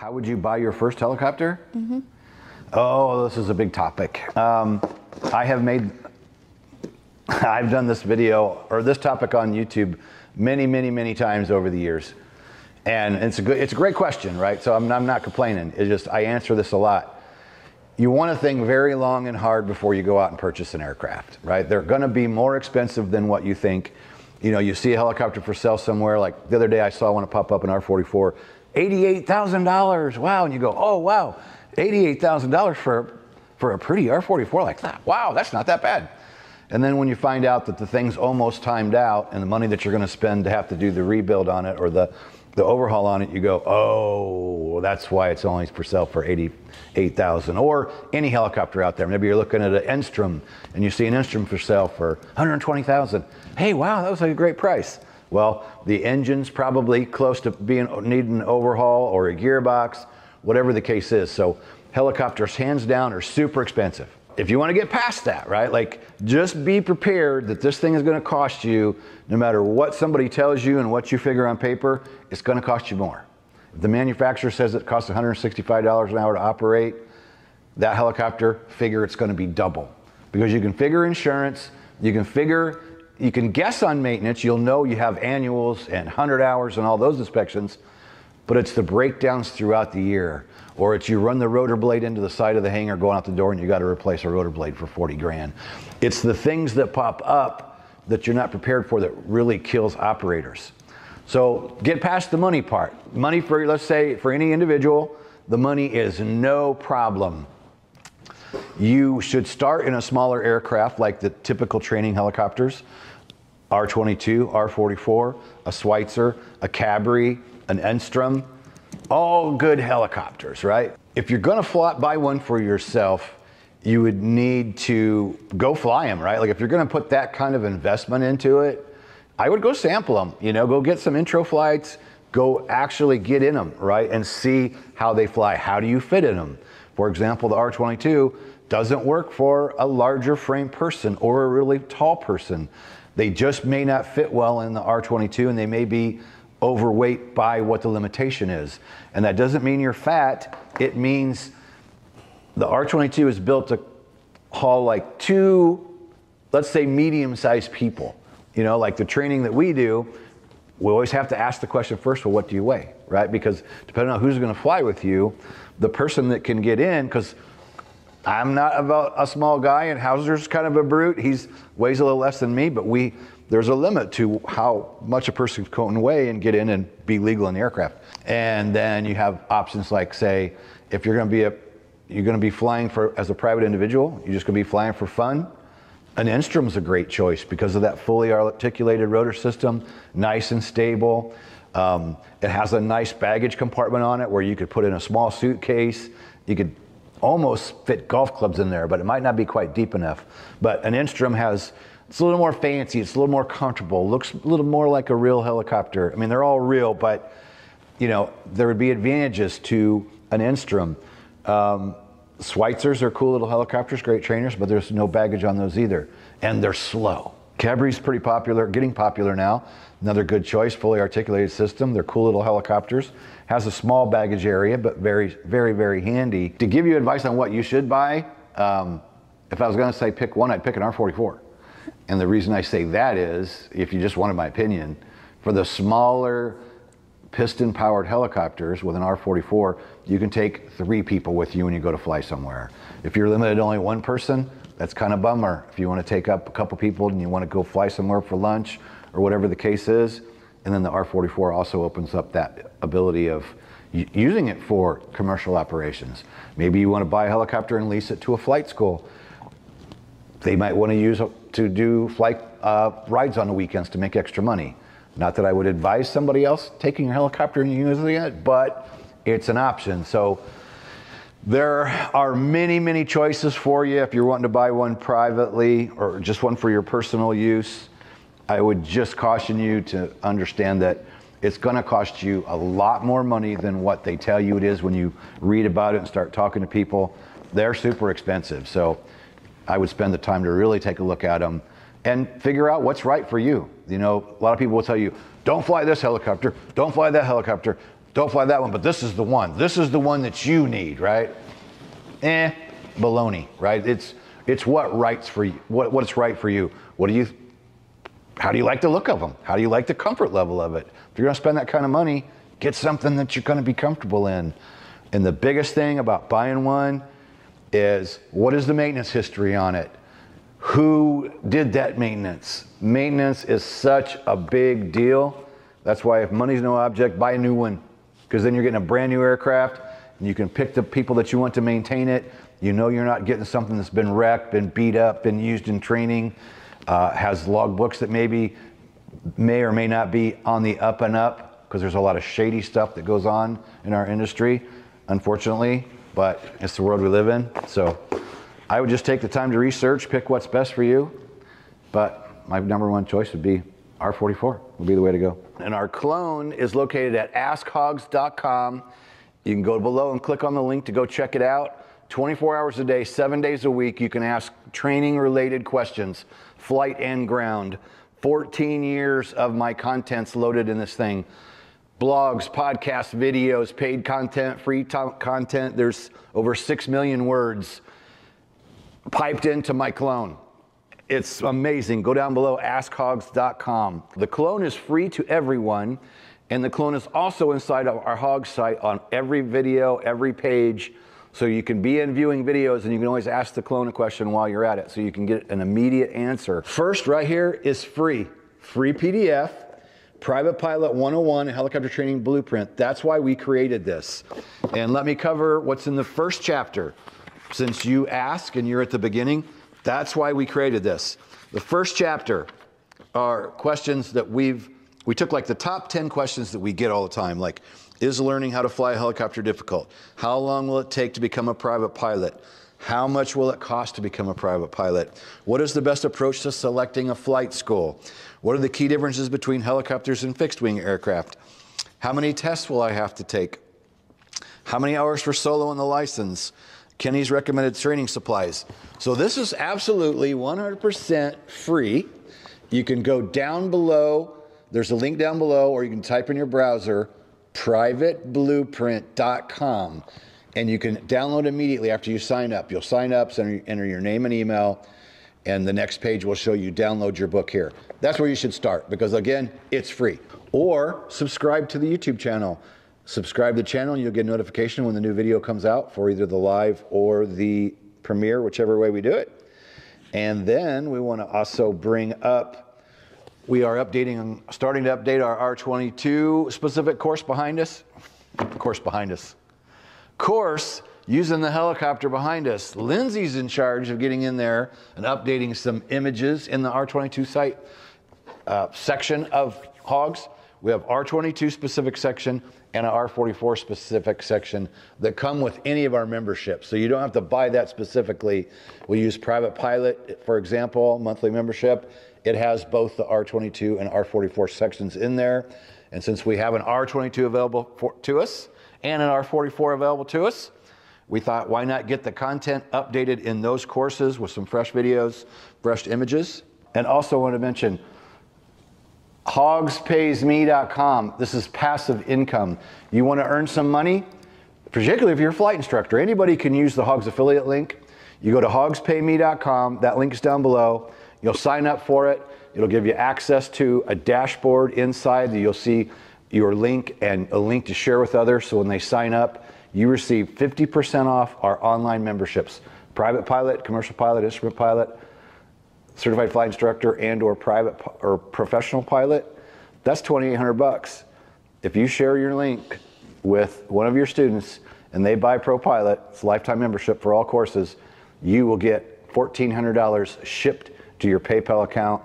How would you buy your first helicopter? Mm-hmm. Oh, this is a big topic. Um, I have made, I've done this video or this topic on YouTube many, many, many times over the years. And it's a good, it's a great question, right? So I'm, I'm not complaining. It's just, I answer this a lot. You want to think very long and hard before you go out and purchase an aircraft, right? They're going to be more expensive than what you think. You know, you see a helicopter for sale somewhere. Like the other day, I saw one pop up in R44 $88,000. Wow. And you go, oh, wow, $88,000 for, for a pretty R44 like that. Wow, that's not that bad. And then when you find out that the thing's almost timed out and the money that you're going to spend to have to do the rebuild on it or the, the overhaul on it, you go, oh, that's why it's only for sale for 88,000. Or any helicopter out there. Maybe you're looking at an Enstrom and you see an Enstrom for sale for 120,000. Hey, wow, that was a great price. Well, the engine's probably close to being needing an overhaul or a gearbox, whatever the case is. So helicopters, hands down, are super expensive. If you want to get past that, right? Like, just be prepared that this thing is going to cost you, no matter what somebody tells you and what you figure on paper, it's going to cost you more. If the manufacturer says it costs $165 an hour to operate, that helicopter, figure it's going to be double. Because you can figure insurance, you can figure you can guess on maintenance. You'll know you have annuals and 100 hours and all those inspections, but it's the breakdowns throughout the year. Or it's you run the rotor blade into the side of the hangar going out the door and you got to replace a rotor blade for 40 grand. It's the things that pop up that you're not prepared for that really kills operators. So get past the money part. Money for, let's say, for any individual, the money is no problem. You should start in a smaller aircraft like the typical training helicopters. R22, R44, a Schweizer, a Cabri, an Enstrom, all good helicopters, right? If you're gonna fly, buy one for yourself, you would need to go fly them, right? Like if you're gonna put that kind of investment into it, I would go sample them, you know, go get some intro flights, go actually get in them, right? And see how they fly. How do you fit in them? For example, the R22 doesn't work for a larger frame person or a really tall person. They just may not fit well in the R22 and they may be overweight by what the limitation is. And that doesn't mean you're fat, it means the R22 is built to haul like two, let's say medium sized people. You know, like the training that we do, we always have to ask the question first, well, what do you weigh, right? Because depending on who's going to fly with you, the person that can get in, because I'm not about a small guy, and Hauser's kind of a brute. He's weighs a little less than me, but we there's a limit to how much a person can weigh and get in and be legal in the aircraft. And then you have options like, say, if you're going to be a you're going to be flying for as a private individual, you're just going to be flying for fun. An Enstrom's a great choice because of that fully articulated rotor system, nice and stable. Um, it has a nice baggage compartment on it where you could put in a small suitcase. You could almost fit golf clubs in there, but it might not be quite deep enough. But an Enstrom has, it's a little more fancy, it's a little more comfortable, looks a little more like a real helicopter. I mean, they're all real, but you know, there would be advantages to an Enstrom. Um, Schweizers are cool little helicopters, great trainers, but there's no baggage on those either. And they're slow. Cabri's pretty popular, getting popular now. Another good choice, fully articulated system. They're cool little helicopters. Has a small baggage area, but very, very, very handy. To give you advice on what you should buy, um, if I was gonna say pick one, I'd pick an R44. And the reason I say that is, if you just wanted my opinion, for the smaller piston powered helicopters with an R44, you can take three people with you when you go to fly somewhere. If you're limited to only one person, that's kind of bummer. If you want to take up a couple people and you want to go fly somewhere for lunch or whatever the case is, and then the R44 also opens up that ability of using it for commercial operations. Maybe you want to buy a helicopter and lease it to a flight school. They might want to use it to do flight uh, rides on the weekends to make extra money. Not that I would advise somebody else taking your helicopter and using it, but it's an option. So there are many, many choices for you if you're wanting to buy one privately or just one for your personal use. I would just caution you to understand that it's going to cost you a lot more money than what they tell you it is when you read about it and start talking to people. They're super expensive. So I would spend the time to really take a look at them and figure out what's right for you. You know, a lot of people will tell you, don't fly this helicopter, don't fly that helicopter don't fly that one, but this is the one. This is the one that you need, right? Eh, baloney, right? It's it's what rights for you, what what's right for you. What do you how do you like the look of them? How do you like the comfort level of it? If you're gonna spend that kind of money, get something that you're gonna be comfortable in. And the biggest thing about buying one is what is the maintenance history on it? Who did that maintenance? Maintenance is such a big deal. That's why if money's no object, buy a new one because then you're getting a brand new aircraft and you can pick the people that you want to maintain it. You know you're not getting something that's been wrecked, been beat up, been used in training, uh, has logbooks that maybe may or may not be on the up and up because there's a lot of shady stuff that goes on in our industry, unfortunately, but it's the world we live in. So I would just take the time to research, pick what's best for you. But my number one choice would be R44 would be the way to go. And our clone is located at askhogs.com. You can go below and click on the link to go check it out. 24 hours a day, seven days a week, you can ask training related questions, flight and ground. 14 years of my contents loaded in this thing blogs, podcasts, videos, paid content, free content. There's over 6 million words piped into my clone. It's amazing. Go down below, askhogs.com. The clone is free to everyone, and the clone is also inside of our hog site on every video, every page. So you can be in viewing videos and you can always ask the clone a question while you're at it so you can get an immediate answer. First, right here is free. Free PDF, Private Pilot 101 Helicopter Training Blueprint. That's why we created this. And let me cover what's in the first chapter. Since you ask and you're at the beginning, that's why we created this. The first chapter are questions that we've, we took like the top 10 questions that we get all the time, like, is learning how to fly a helicopter difficult? How long will it take to become a private pilot? How much will it cost to become a private pilot? What is the best approach to selecting a flight school? What are the key differences between helicopters and fixed wing aircraft? How many tests will I have to take? How many hours for solo in the license? Kenny's recommended training supplies. So this is absolutely 100% free. You can go down below. There's a link down below, or you can type in your browser, privateblueprint.com, and you can download immediately after you sign up. You'll sign up, enter your name and email, and the next page will show you download your book here. That's where you should start because, again, it's free. Or subscribe to the YouTube channel. Subscribe to the channel and you'll get notification when the new video comes out for either the live or the premiere, whichever way we do it. And then we want to also bring up, we are updating, starting to update our R22 specific course behind us. Course behind us. Course using the helicopter behind us. Lindsay's in charge of getting in there and updating some images in the R22 site uh, section of hogs. We have R22 specific section and an R44 specific section that come with any of our memberships. So you don't have to buy that specifically. We use Private Pilot, for example, monthly membership. It has both the R22 and R44 sections in there. And since we have an R22 available for, to us and an R44 available to us, we thought why not get the content updated in those courses with some fresh videos, fresh images. And also want to mention hogspaysme.com. This is passive income. You want to earn some money, particularly if you're a flight instructor. Anybody can use the Hogs affiliate link. You go to hogspayme.com. That link is down below. You'll sign up for it. It'll give you access to a dashboard inside that you'll see your link and a link to share with others. So when they sign up, you receive 50% off our online memberships. Private pilot, commercial pilot, instrument pilot, certified flight instructor and or private or professional pilot, that's 2800 bucks. If you share your link with one of your students and they buy Pro Pilot, it's lifetime membership for all courses, you will get $1,400 shipped to your PayPal account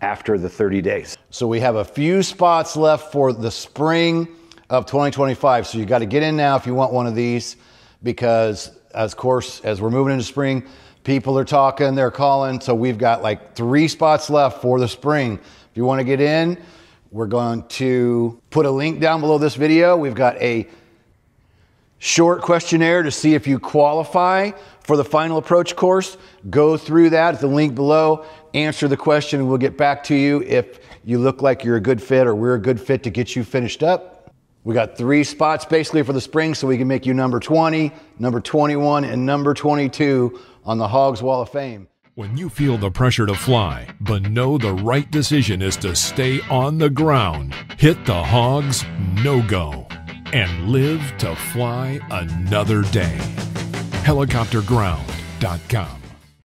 after the 30 days. So we have a few spots left for the spring of 2025. So you got to get in now if you want one of these because as course as we're moving into spring, People are talking, they're calling. So we've got like three spots left for the spring. If you want to get in, we're going to put a link down below this video. We've got a short questionnaire to see if you qualify for the final approach course. Go through that at the link below, answer the question, we'll get back to you if you look like you're a good fit or we're a good fit to get you finished up. We got three spots basically for the spring, so we can make you number 20, number 21, and number 22 on the Hogs Wall of Fame. When you feel the pressure to fly, but know the right decision is to stay on the ground, hit the Hogs no go and live to fly another day. Helicopterground.com